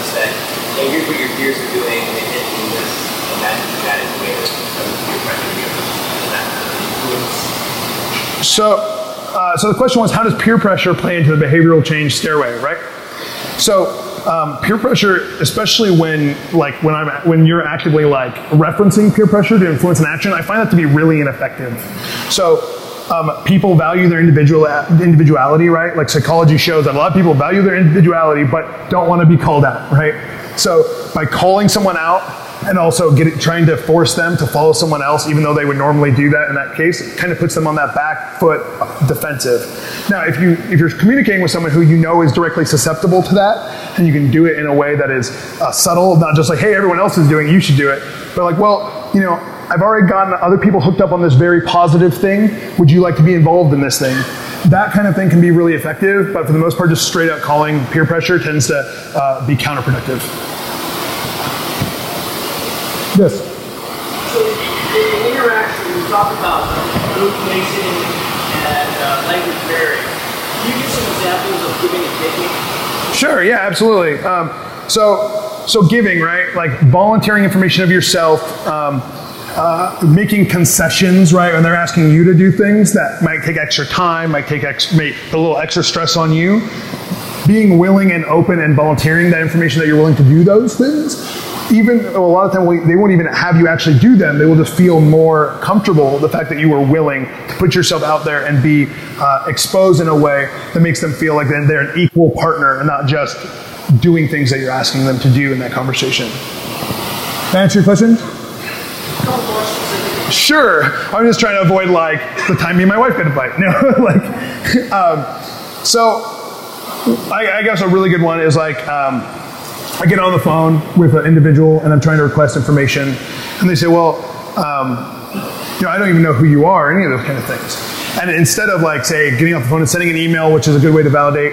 hey, here's what your peers are doing, and they do this, and that, that is pressure that influence. So, uh, so the question was, how does peer pressure play into the behavioral change stairway, right? So, um, peer pressure, especially when like when I'm when you're actively like referencing peer pressure to influence an action, I find that to be really ineffective. So um, people value their individual individuality, right? Like psychology shows that a lot of people value their individuality but don't want to be called out, right? So by calling someone out and also get, trying to force them to follow someone else, even though they would normally do that in that case, it kind of puts them on that back foot defensive. Now, if you if you're communicating with someone who you know is directly susceptible to that, and you can do it in a way that is uh, subtle, not just like, hey, everyone else is doing, it, you should do it, but like, well, you know, I've already gotten other people hooked up on this very positive thing. Would you like to be involved in this thing? That kind of thing can be really effective, but for the most part, just straight up calling peer pressure tends to uh, be counterproductive. Yes? So, in interaction, we talk about group mixing and uh, language barrier. Can you give some examples of giving and taking? Sure, yeah, absolutely. Um, so, so giving, right? Like volunteering information of yourself. Um, uh, making concessions, right? When they're asking you to do things that might take extra time, might take ex- put a little extra stress on you. Being willing and open and volunteering that information that you're willing to do those things, even a lot of time they won't even have you actually do them. They will just feel more comfortable the fact that you were willing to put yourself out there and be uh, exposed in a way that makes them feel like they're an equal partner and not just doing things that you're asking them to do in that conversation. I answer your question? Sure. I'm just trying to avoid like the time me and my wife get a fight. No, like, um, so I, I, guess a really good one is like um, I get on the phone with an individual and I'm trying to request information, and they say, well, um, you know, I don't even know who you are, any of those kind of things. And instead of like say getting off the phone and sending an email, which is a good way to validate,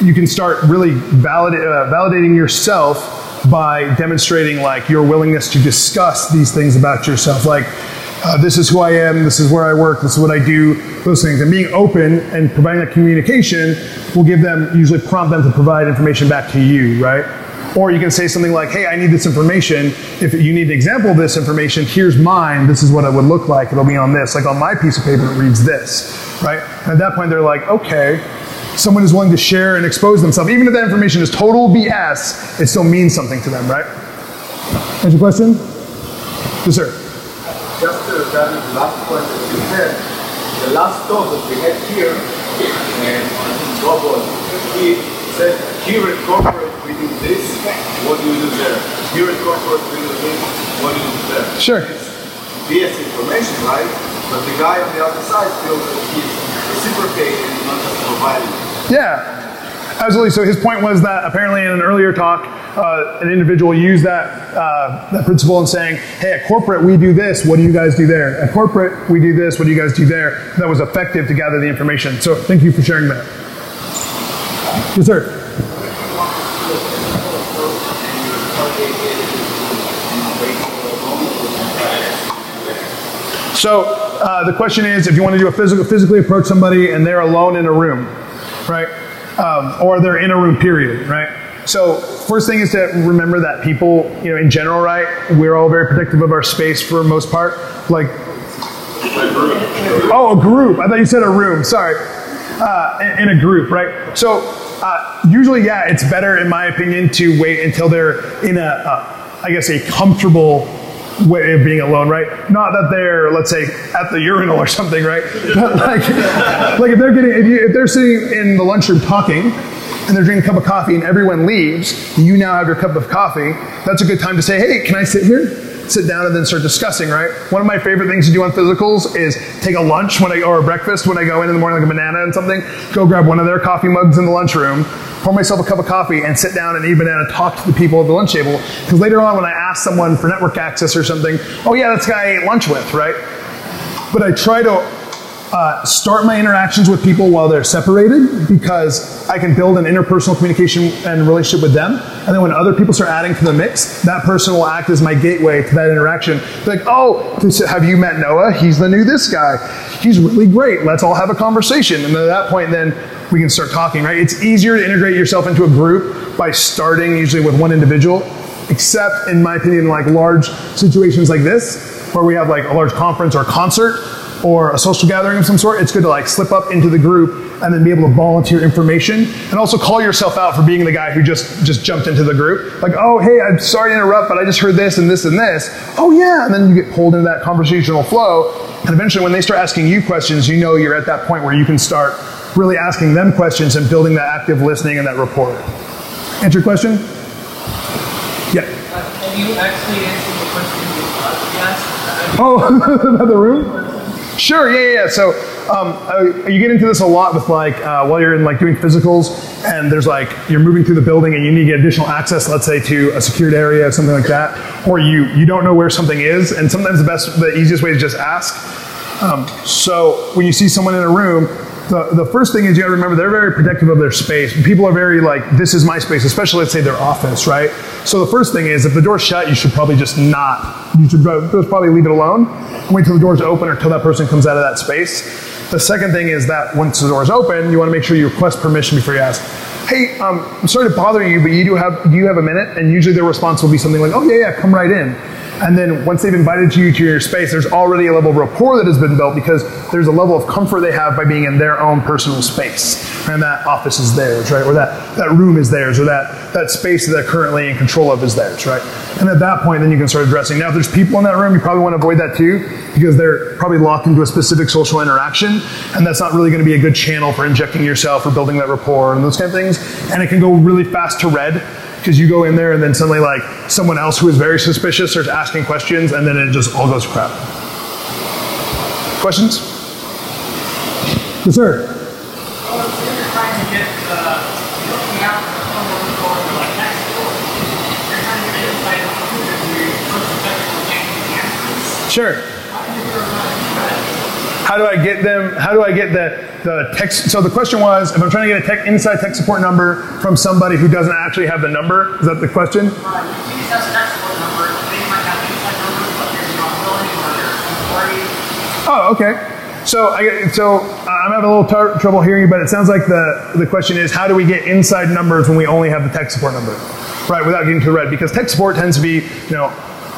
you can start really validate, uh, validating yourself by demonstrating like your willingness to discuss these things about yourself like uh, this is who I am, this is where I work, this is what I do, those things. And being open and providing that communication will give them, usually prompt them to provide information back to you, right? Or you can say something like, hey, I need this information. If you need an example of this information, here's mine. This is what it would look like. It'll be on this. Like on my piece of paper, it reads this, right? And at that point, they're like, okay, someone is willing to share and expose themselves. Even if that information is total BS, it still means something to them, right? Answer your question? Yes, sir. Just is the last point that you said. The last talk that we had here, and on Global, he said, here at corporate we do this, what do we do there? Here at corporate we do this, what do we do there? Sure. It's BS information, right? But the guy on the other side feels that he's reciprocating, and not just providing. Yeah, absolutely. So his point was that apparently in an earlier talk, uh, an individual used that uh, that principle in saying, "Hey, at corporate we do this. What do you guys do there? At corporate we do this. What do you guys do there?" That was effective to gather the information. So thank you for sharing that. Yes, sir. So uh, the question is, if you want to do a physical, physically approach somebody and they're alone in a room, right? Um, or they're in a room, period, right? So first thing is to remember that people, you know, in general, right, we're all very protective of our space for most part. Like, oh, a group. I thought you said a room. Sorry, uh, in, in a group, right? So uh, usually, yeah, it's better, in my opinion, to wait until they're in a, uh, guess, a comfortable way of being alone, right? Not that they're, let's say, at the urinal or something, right? But like, like if they're getting, if, you, if they're sitting in the lunchroom talking, and they're drinking a cup of coffee, and everyone leaves, you now have your cup of coffee. That's a good time to say, "Hey, can I sit here?" Sit down and then start discussing, right? One of my favorite things to do on physicals is take a lunch when I or a breakfast when I go in in the morning, like a banana and something. Go grab one of their coffee mugs in the lunchroom, pour myself a cup of coffee, and sit down and eat a banana. Talk to the people at the lunch table because later on, when I ask someone for network access or something, oh yeah, that's the guy I ate lunch with, right? But I try to uh, start my interactions with people while they're separated because I can build an interpersonal communication and relationship with them. And then when other people start adding to the mix, that person will act as my gateway to that interaction. Like, oh, have you met Noah? He's the new this guy. He's really great. Let's all have a conversation. And at that point, then we can start talking, right? It's easier to integrate yourself into a group by starting usually with one individual, except in my opinion, like large situations like this, where we have like a large conference or concert or a social gathering of some sort, it's good to like slip up into the group and then be able to volunteer information and also call yourself out for being the guy who just just jumped into the group. Like, oh hey, I'm sorry to interrupt, but I just heard this and this and this. Oh yeah, and then you get pulled into that conversational flow. And eventually when they start asking you questions, you know you're at that point where you can start really asking them questions and building that active listening and that rapport. Answer your question? Yeah. Uh, have you actually answered the question you asked? Oh, another room? Sure, yeah, yeah. yeah. So um, uh, you get into this a lot with like uh, while you're in like doing physicals, and there's like you're moving through the building and you need to get additional access, let's say to a secured area or something like that, or you you don't know where something is, and sometimes the best, the easiest way is just ask. Um, so when you see someone in a room, the, the first thing is you gotta remember they're very protective of their space. People are very like, this is my space, especially let's say their office, right? So the first thing is if the door's shut, you should probably just not. You should probably leave it alone. Wait till the door's open or till that person comes out of that space. The second thing is that once the door's open, you wanna make sure you request permission before you ask. Hey, um, I'm sorry to bother you, but you do have do you have a minute? And usually their response will be something like, "Oh yeah, yeah, come right in." And then once they've invited you to your space, there's already a level of rapport that has been built because there's a level of comfort they have by being in their own personal space. And that office is theirs, right? Or that, that room is theirs, or that, that space that they're currently in control of is theirs, right? And at that point, then you can start addressing. Now, if there's people in that room, you probably want to avoid that too because they're probably locked into a specific social interaction. And that's not really going to be a good channel for injecting yourself or building that rapport and those kind of things. And it can go really fast to red because you go in there and then suddenly like someone else who is very suspicious starts asking questions and then it just all goes crap. Questions? Yes, sir. Sure. How do that? I get them? How do I get the, the text? So the question was, if I'm trying to get a tech, inside tech support number from somebody who doesn't actually have the number, is that the question? Uh, you use as an export number, they might have inside numbers, but there's not billing or there's employees. Oh, okay. So, I, so uh, I'm having a little tar- trouble hearing you, but it sounds like the, the question is, how do we get inside numbers when we only have the tech support number? Right, without getting too red, because tech support tends to be, you know,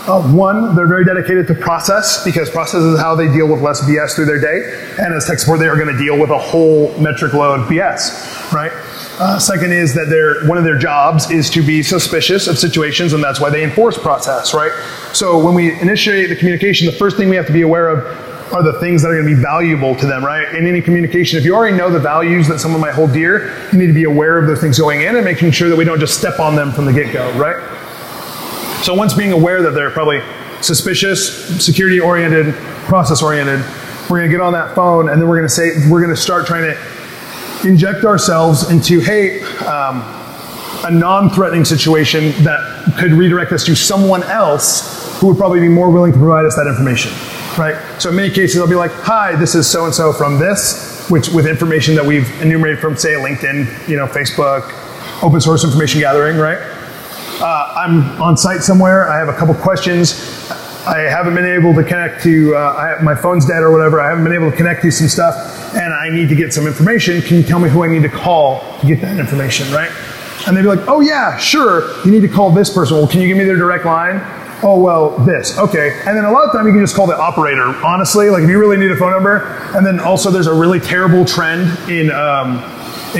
uh, one, they're very dedicated to process because process is how they deal with less BS through their day. And as tech support, they are going to deal with a whole metric load BS, right? Uh, second is that their one of their jobs is to be suspicious of situations, and that's why they enforce process, right? So when we initiate the communication, the first thing we have to be aware of are the things that are going to be valuable to them, right? In any communication, if you already know the values that someone might hold dear, you need to be aware of those things going in and making sure that we don't just step on them from the get-go, right? So once being aware that they're probably suspicious, security oriented, process oriented, we're going to get on that phone and then we're going to say, we're going to start trying to inject ourselves into, hey, um, a non-threatening situation that could redirect us to someone else who would probably be more willing to provide us that information, right? So in many cases, I'll be like, hi, this is so-and-so from this, which with information that we've enumerated from, say, LinkedIn, you know, Facebook, open source information gathering, right? Uh, I'm on site somewhere. I have a couple questions. I haven't been able to connect to, uh, I, my phone's dead or whatever. I haven't been able to connect to some stuff and I need to get some information. Can you tell me who I need to call to get that information, right? And they'd be like, oh yeah, sure. You need to call this person. Well, can you give me their direct line? Oh, well, this. Okay. And then a lot of time you can just call the operator, honestly, like if you really need a phone number. And then also there's a really terrible trend in, um,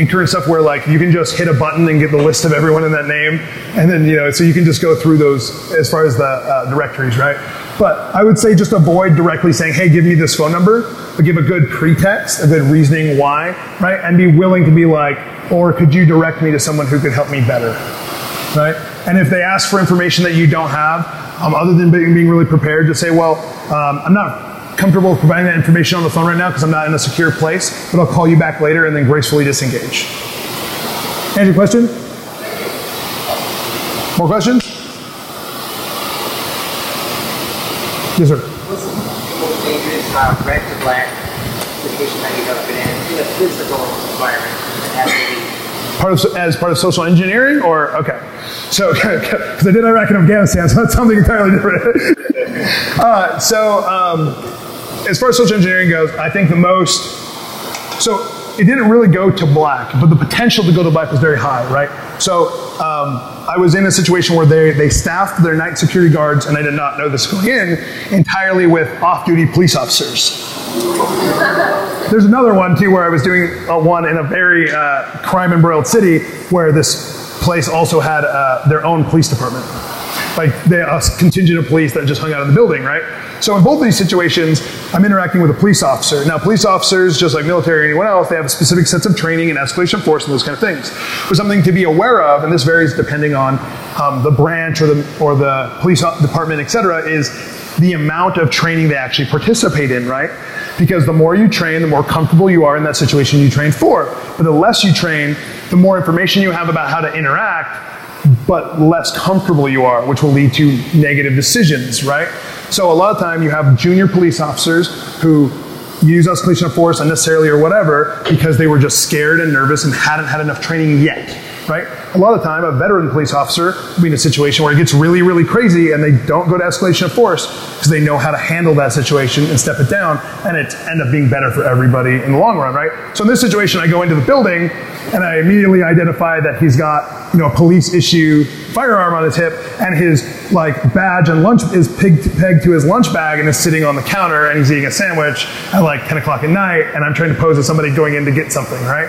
current stuff where like you can just hit a button and get the list of everyone in that name, and then you know so you can just go through those as far as the uh, directories, right? But I would say just avoid directly saying, "Hey, give me this phone number," but give a good pretext, a good reasoning why, right? And be willing to be like, "Or could you direct me to someone who could help me better?" Right? And if they ask for information that you don't have, um, other than being, really prepared, just say, "Well, um, I'm not comfortable with providing that information on the phone right now because I'm not in a secure place, but I'll call you back later and then gracefully disengage. Andrew, question? More questions? Yes, sir. What's the most dangerous uh, red to black situation that you've ever been in, in a physical environment that has to be Part of, as part of social engineering, or okay, so because I did Iraq and Afghanistan, so that's something entirely different. uh, so um, as far as social engineering goes, I think the most so it didn't really go to black, but the potential to go to black was very high, right? So um, I was in a situation where they, they staffed their night security guards, and I did not know this going in, entirely with off-duty police officers. There's another one too where I was doing a one in a very uh, crime embroiled city where this place also had uh, their own police department. Like they, a contingent of police that just hung out in the building, right? So in both of these situations, I'm interacting with a police officer. Now, police officers, just like military or anyone else, they have a specific sets of training and escalation force and those kind of things. But something to be aware of, and this varies depending on um, the branch or the or the police department, et cetera, is the amount of training they actually participate in, right? Because the more you train, the more comfortable you are in that situation you train for. But the less you train, the more information you have about how to interact, but less comfortable you are, which will lead to negative decisions, right? So a lot of time you have junior police officers who use escalation of force unnecessarily or whatever because they were just scared and nervous and hadn't had enough training yet right? A lot of time, a veteran police officer will be in a situation where it gets really, really crazy and they don't go to escalation of force because they know how to handle that situation and step it down, and it end up being better for everybody in the long run, right? So in this situation, I go into the building and I immediately identify that he's got, you know, a police issue firearm on his hip and his like badge and lunch is pegged to his lunch bag and is sitting on the counter and he's eating a sandwich at like 10 o'clock at night and I'm trying to pose as somebody going in to get something, right?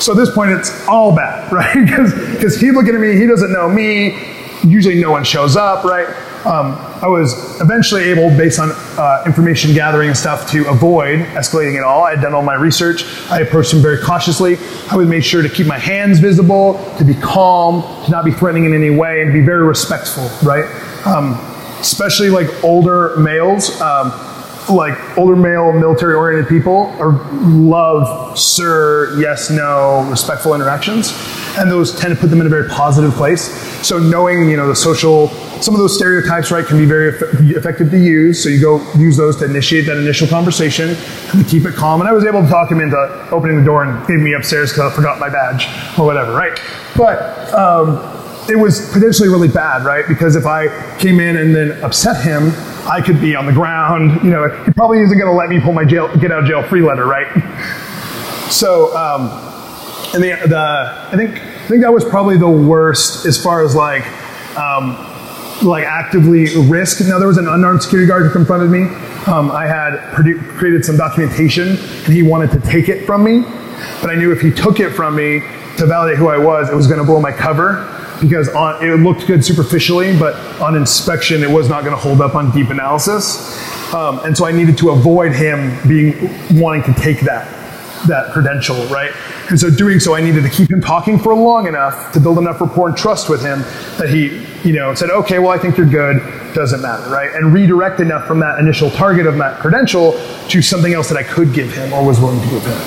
So at this point, it's all bad, right? Because he's looking at me, he doesn't know me. Usually, no one shows up, right? Um, I was eventually able, based on uh, information gathering and stuff, to avoid escalating at all. I had done all my research. I approached him very cautiously. I would make sure to keep my hands visible, to be calm, to not be threatening in any way, and be very respectful, right? Um, especially like older males. Um, like older male military oriented people are love sir yes no respectful interactions. And those tend to put them in a very positive place. So knowing you know the social some of those stereotypes right can be very effective to use. So you go use those to initiate that initial conversation and keep it calm. And i was able to talk him into opening the door and getting me upstairs because i forgot my badge or whatever right? But um, it was potentially really bad, right? Because if I came in and then upset him, I could be on the ground. You know, he probably isn't going to let me pull my jail, get out of jail free letter, right? So, um, and the, the I think I think that was probably the worst as far as like um, like actively risk. Now there was an unarmed security guard who confronted me. Um, I had produ- created some documentation, and he wanted to take it from me, but I knew if he took it from me, to validate who I was, it was going to blow my cover because on, it looked good superficially, but on inspection, it was not going to hold up on deep analysis. Um, and so I needed to avoid him being wanting to take that that credential, right? And so doing so, I needed to keep him talking for long enough to build enough rapport and trust with him that he, you know, said, okay, well, I think you're good, doesn't matter, right? And redirect enough from that initial target of that credential to something else that I could give him or was willing to give him.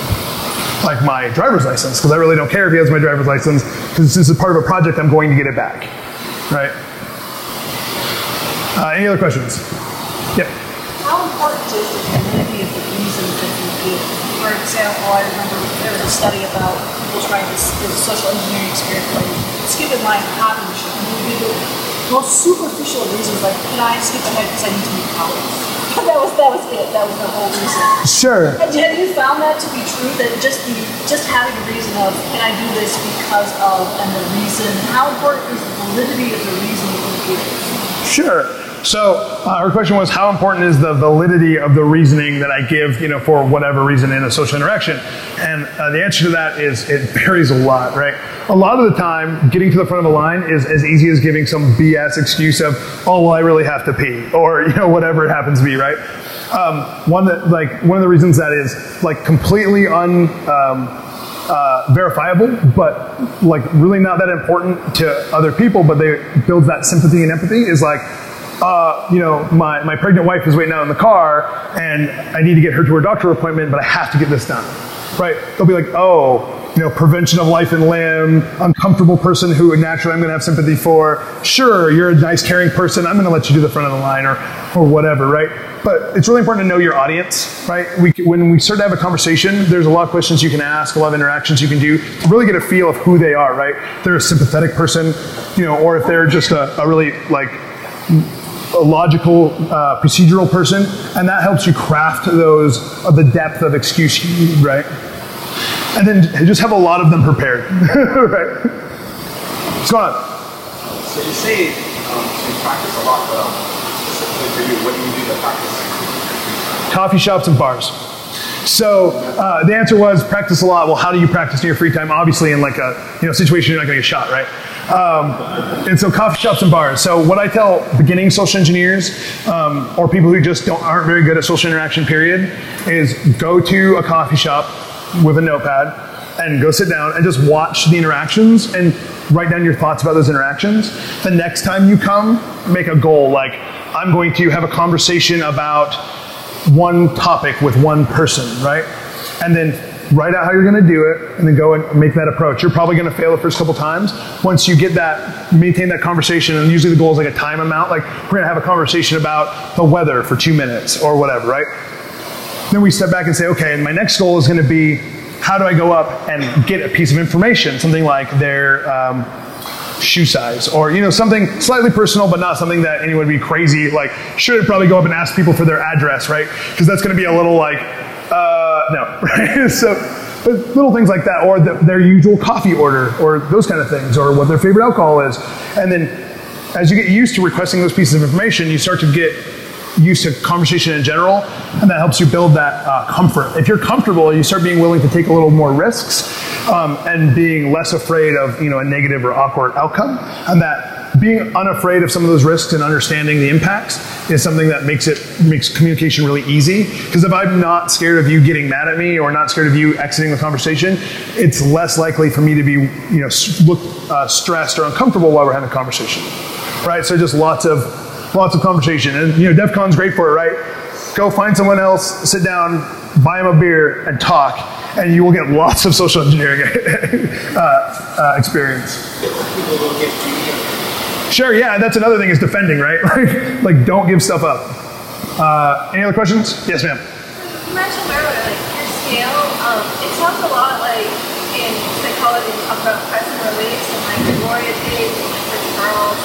Like my driver's license, because I really don't care if he has my driver's license, because this is part of a project, I'm going to get it back, right? Uh, any other questions? Yep. How important is the community of the reasons that you give? For example, I remember there was a study about people trying to this social engineering experiment where you skip in line copy machine and you give the most superficial reasons like, can I skip ahead because I need to meet colleagues? that was that was it. That was the whole reason. Sure. And have you found that to be true? That just the just having a reason of can I do this because of and the reason? How important is the validity of the reason you give? Sure. So uh, her question was, how important is the validity of the reasoning that I give, you know, for whatever reason in a social interaction? And uh, the answer to that is it varies a lot, right? A lot of the time, getting to the front of the line is as easy as giving some BS excuse of, oh, well, I really have to pee, or you know, whatever it happens to be, right? Um, one that, like, one of the reasons that is like completely un. Um, uh, verifiable, but like really not that important to other people, but they builds that sympathy and empathy is like, uh, you know, my, my pregnant wife is waiting out in the car and I need to get her to her doctor appointment, but I have to get this done. Right? They'll be like, oh, you know, prevention of life and limb, uncomfortable person who naturally I'm going to have sympathy for. Sure, you're a nice, caring person. I'm going to let you do the front of the line or, or whatever, right? But it's really important to know your audience, right? We, when we start to have a conversation, there's a lot of questions you can ask, a lot of interactions you can do to really get a feel of who they are, right? They're a sympathetic person, you know, or if they're just a, a really like a logical, uh, procedural person, and that helps you craft those uh, the depth of excuse you need, right? And then just have a lot of them prepared, right? What's going on? So you say um, you practice a lot, but um, specifically for you, what do you do to practice? Coffee shops and bars. So uh, the answer was practice a lot. Well, how do you practice in your free time? Obviously, in like a you know situation, you're not going to get shot, right? Um, and so coffee shops and bars. So what I tell beginning social engineers um, or people who just don't aren't very good at social interaction, period, is go to a coffee shop with a notepad and go sit down and just watch the interactions and write down your thoughts about those interactions. The next time you come, make a goal like I'm going to have a conversation about one topic with one person, right? And then write out how you're going to do it and then go and make that approach. You're probably going to fail the first couple times. Once you get that, maintain that conversation, and usually the goal is like a time amount. Like we're going to have a conversation about the weather for two minutes or whatever, right? Then we step back and say, okay, and my next goal is going to be how do I go up and get a piece of information, something like their um, shoe size, or you know something slightly personal, but not something that anyone would be crazy. Like, should probably go up and ask people for their address, right? Because that's going to be a little like, uh, no, so, but little things like that, or the, their usual coffee order, or those kind of things, or what their favorite alcohol is, and then as you get used to requesting those pieces of information, you start to get used to conversation in general, and that helps you build that uh, comfort. If you're comfortable, you start being willing to take a little more risks um, and being less afraid of you know a negative or awkward outcome, and that being unafraid of some of those risks and understanding the impacts is something that makes it makes communication really easy. Because if I'm not scared of you getting mad at me or not scared of you exiting the conversation, it's less likely for me to be you know look uh, stressed or uncomfortable while we're having a conversation. Right. So just lots of lots of conversation. And you know, DEF CON's great for it, right? Go find someone else, sit down, buy them a beer, and talk, and you will get lots of social engineering uh, uh, experience. Sure, yeah, that's another thing is defending, right? like, like don't give stuff up. Uh, any other questions? Yes, ma'am. You mentioned earlier, like your scale. Um, it sounds a lot like in psychology, we talk about press and release and like Gloria Tate, referrals.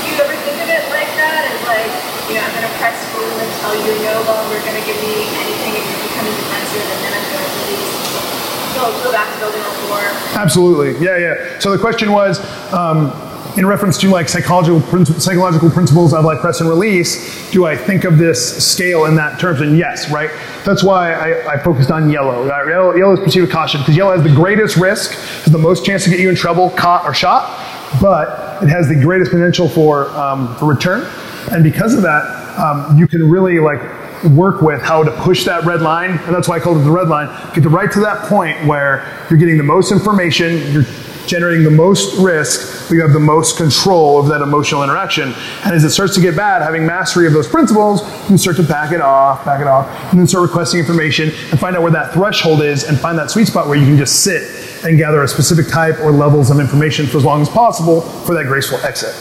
Do you ever think of it like that? As like, you know, I'm going to press you until you're no longer going to give me anything and you're becoming defensive, and then I'm going to release. Go, go back to building rapport. Absolutely. Yeah, yeah. So the question was, um, in reference to like psychological psychological principles of like press and release, do I think of this scale in that terms? And yes, right. That's why I, I focused on yellow. Uh, Yellow, yellow is perceived with caution because yellow has the greatest risk, has the most chance to get you in trouble, caught, or shot, but it has the greatest potential for um, for return. And because of that, um, you can really like work with how to push that red line, and that's why I called it the red line. Get to right to that point where you're getting the most information, you're generating the most risk, you have the most control of that emotional interaction. And as it starts to get bad, having mastery of those principles, you start to back it off, back it off, and then start requesting information and find out where that threshold is and find that sweet spot where you can just sit and gather a specific type or levels of information for as long as possible for that graceful exit.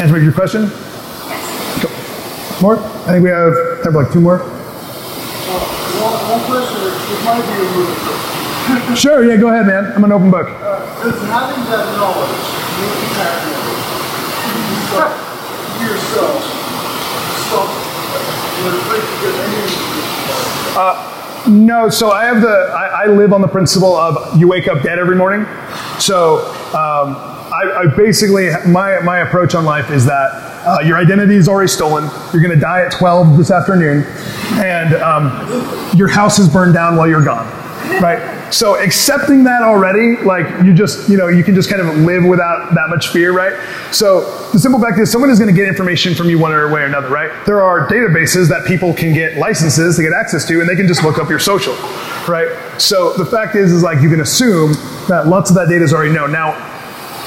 Answer your question? Cool. More? I think we have for like two more. Uh, one, one question, it might be a. Sure, yeah, go ahead, man. I'm an open book. Does having that knowledge you make you get any No, so I have the, I, I live on the principle of you wake up dead every morning. So um, I, I basically, my, my approach on life is that uh, your identity is already stolen. You're going to die at 12 this afternoon. And um, your house is burned down while you're gone. Right? So accepting that already, like you just, you know, you can just kind of live without that much fear, right? So the simple fact is someone is going to get information from you one way or another, right? There are databases that people can get licenses to get access to and they can just look up your social, right? So the fact is, is like you can assume that lots of that data is already known. Now,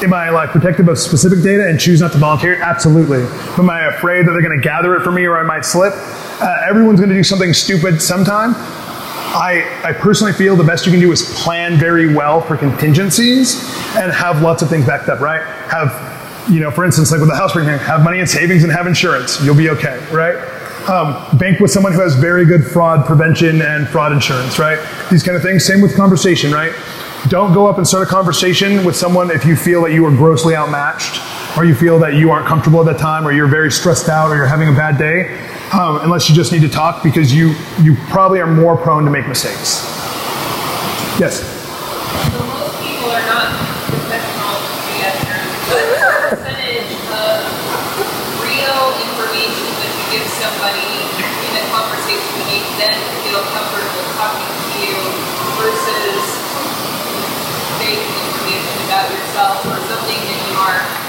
Am I like protective of specific data and choose not to volunteer? Absolutely. But am I afraid that they're going to gather it for me or I might slip? Uh, everyone's going to do something stupid sometime. I, I personally feel the best you can do is plan very well for contingencies and have lots of things backed up, right? Have, you know, for instance, like with the house thing, have money in savings and have insurance. You'll be okay, right? Um, bank with someone who has very good fraud prevention and fraud insurance, right? These kind of things. Same with conversation, right? Don't go up and start a conversation with someone if you feel that you are grossly outmatched or you feel that you aren't comfortable at that time or you're very stressed out or you're having a bad day, um, unless you just need to talk because you, you probably are more prone to make mistakes. Yes? Most people are not BSers. What percentage of real information you give somebody in a conversation feel comfortable talking to you versus fake information about yourself or something that you are?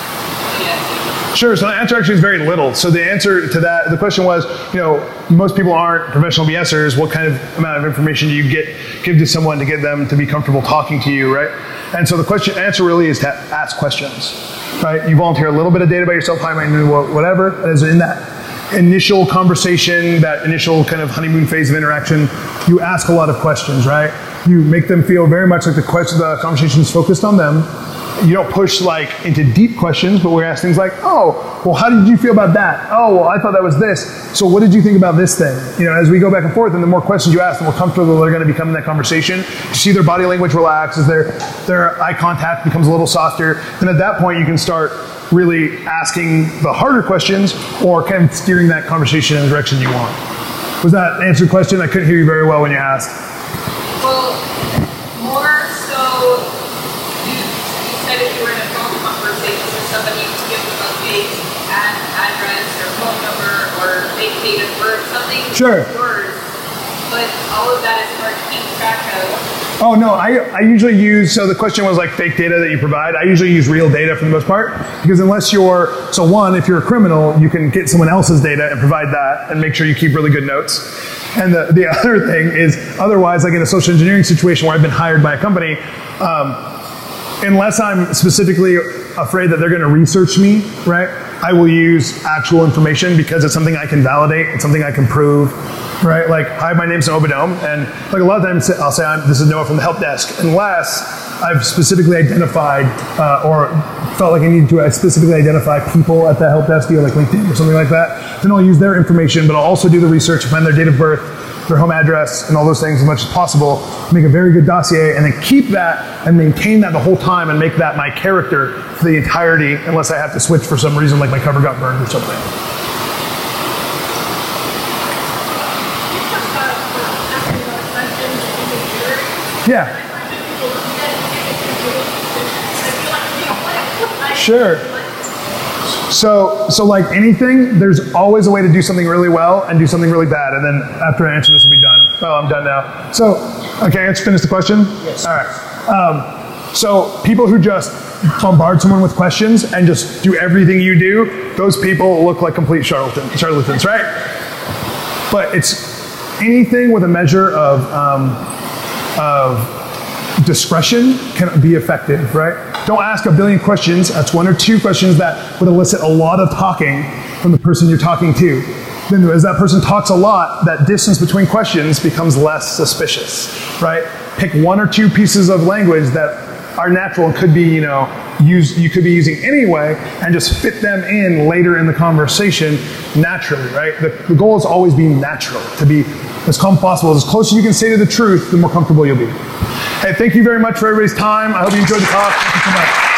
Sure. So the answer actually is very little. So the answer to that, the question was, you know, most people aren't professional BSers. What kind of amount of information do you get give to someone to get them to be comfortable talking to you, right? And so the question answer really is to ask questions, right? You volunteer a little bit of data about yourself, hi, my name, whatever. As in that initial conversation, that initial kind of honeymoon phase of interaction, you ask a lot of questions, right? You make them feel very much like the question, the conversation is focused on them. You don't push like into deep questions, but we ask things like, "Oh, well, how did you feel about that? Oh, well, I thought that was this. So, what did you think about this thing?" You know, as we go back and forth, and the more questions you ask, the more comfortable they're going to become in that conversation. You see their body language relax as their their eye contact becomes a little softer. Then at that point, you can start really asking the harder questions or kind of steering that conversation in the direction you want. Was that answer question? I couldn't hear you very well when you asked. Well, more so, you, you said if you were in a phone conversation with somebody, you could give them a fake ad, address or phone number or fake date of birth, something Sure. yours. But all of that is hard to keep track of. Oh no, I, I usually use, so the question was like fake data that you provide. I usually use real data for the most part because unless you're, so one, if you're a criminal, you can get someone else's data and provide that and make sure you keep really good notes. And the, the other thing is otherwise, like in a social engineering situation where I've been hired by a company, um, unless I'm specifically afraid that they're going to research me, right? I will use actual information because it's something I can validate, it's something I can prove, right? Like, hi, my name's Noah Beddome, and like a lot of times I'll say, I'm, this is Noah from the help desk, unless I've specifically identified uh, or felt like I needed to specifically identify people at the help desk, either like LinkedIn or something like that. Then I'll use their information, but I'll also do the research, find their date of birth, their home address, and all those things as much as possible. Make a very good dossier, and then keep that and maintain that the whole time, and make that my character for the entirety, unless I have to switch for some reason, like my cover got burned or something. Yeah. Sure. So, so like anything, there's always a way to do something really well and do something really bad, and then after I answer this, we'll be done. Oh, I'm done now. So, okay, let's finish the question. Yes. All right. Um, so, people who just bombard someone with questions and just do everything you do, those people look like complete charlatans, charlatans, right? But it's anything with a measure of um, of discretion can be effective, right? Don't ask a billion questions. That's one or two questions that would elicit a lot of talking from the person you're talking to. Then, as that person talks a lot, that distance between questions becomes less suspicious, right? Pick one or two pieces of language that are natural and could be, you know, use you could be using anyway, and just fit them in later in the conversation naturally, right? The, the goal is always be natural, to be as calm possible. As close as you can say to the truth, the more comfortable you'll be. Hey, thank you very much for everybody's time. I hope you enjoyed the talk. Thank you so much.